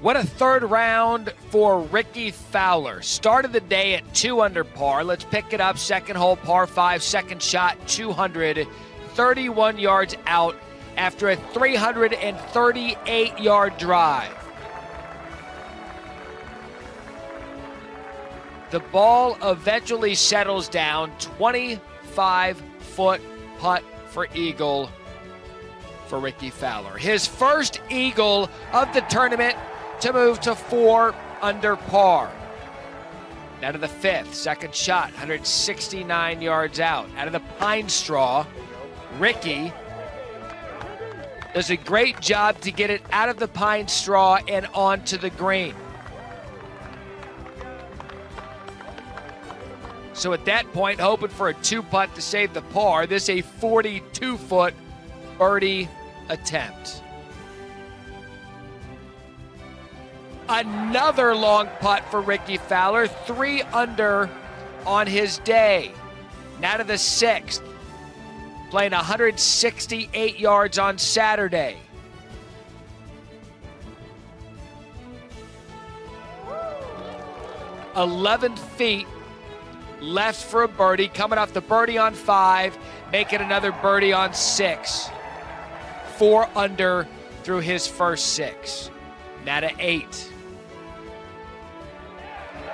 What a third round for Rickie Fowler. Started the day at two under par. Let's pick it up. Second hole, par five, second shot, 231 yards out after a 338 yard drive. The ball eventually settles down 25 foot putt for Eagle for Rickie Fowler. His first Eagle of the tournament to move to four under par. Out of the fifth, second shot, 169 yards out. Out of the pine straw, Rickie does a great job to get it out of the pine straw and onto the green. So at that point, hoping for a two putt to save the par, this a 42 foot birdie attempt. Another long putt for Rickie Fowler, three under on his day. Now to the sixth, playing 168 yards on Saturday. Eleven feet left for a birdie, coming off the birdie on five, making another birdie on six. Four under through his first six. Now to eight.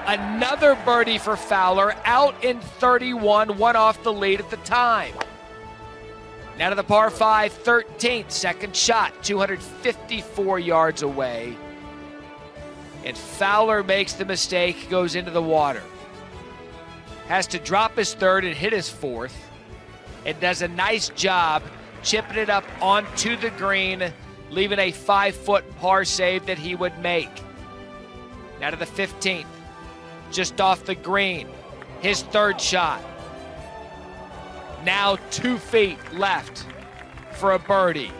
Another birdie for Fowler, out in 31, one off the lead at the time. Now to the par 5, 13th, second shot, 254 yards away. And Fowler makes the mistake, goes into the water. Has to drop his third and hit his fourth. And does a nice job chipping it up onto the green, leaving a five foot par save that he would make. Now to the 15th just off the green. His third shot. Now two feet left for a birdie.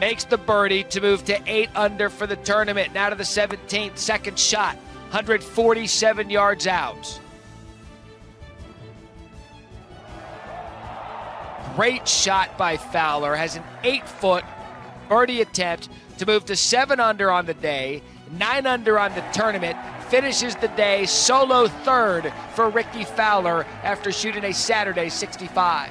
Makes the birdie to move to eight under for the tournament. Now to the 17th, second shot, 147 yards out. Great shot by Fowler. Has an eight foot birdie attempt to move to seven under on the day, nine under on the tournament, finishes the day solo third for Rickie Fowler after shooting a Saturday 65.